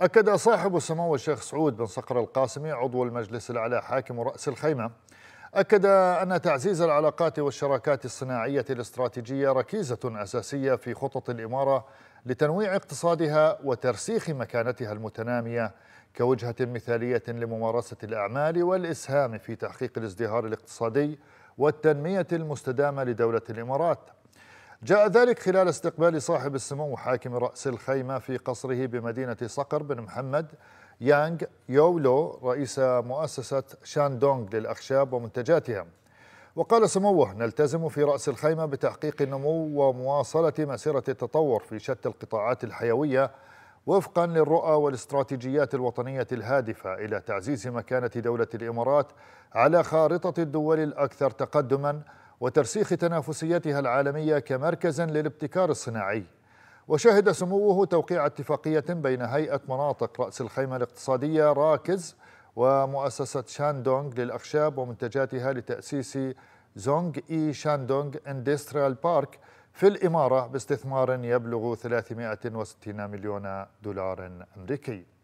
أكد صاحب السمو الشيخ سعود بن صقر القاسمي عضو المجلس الأعلى حاكم رأس الخيمة. أكد أن تعزيز العلاقات والشراكات الصناعية الاستراتيجية ركيزة أساسية في خطط الإمارة لتنويع اقتصادها وترسيخ مكانتها المتنامية كوجهة مثالية لممارسة الأعمال والإسهام في تحقيق الازدهار الاقتصادي والتنمية المستدامة لدولة الإمارات. جاء ذلك خلال استقبال صاحب السمو حاكم رأس الخيمة في قصره بمدينة صقر بن محمد يانغ يولو رئيس مؤسسة شاندونغ للأخشاب ومنتجاتها. وقال سموه نلتزم في رأس الخيمة بتحقيق النمو ومواصلة مسيرة التطور في شتى القطاعات الحيوية وفقا للرؤى والاستراتيجيات الوطنية الهادفة إلى تعزيز مكانة دولة الإمارات على خارطة الدول الأكثر تقدما وترسيخ تنافسيتها العالمية كمركز للابتكار الصناعي. وشهد سموه توقيع اتفاقية بين هيئة مناطق رأس الخيمة الاقتصادية راكز ومؤسسة شاندونغ للأخشاب ومنتجاتها لتأسيس زونغ إي شاندونغ Industrial Park في الإمارة باستثمار يبلغ 360 مليون دولار أمريكي.